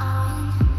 on.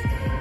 Thank you.